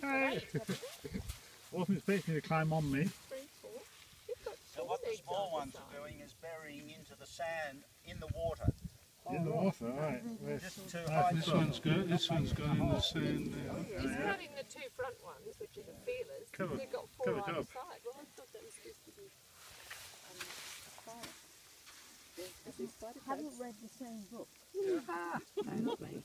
Hey. Wasn't expecting you to climb on me. So what the small ones are doing is burying into the sand in the water. In the water, right. This one's good. This one's going in the sand now. He's cutting the two front ones, which are the feelers. Cover- They've got four on either side. Well, I thought that was supposed to be um, haven't read the same book. No, not me.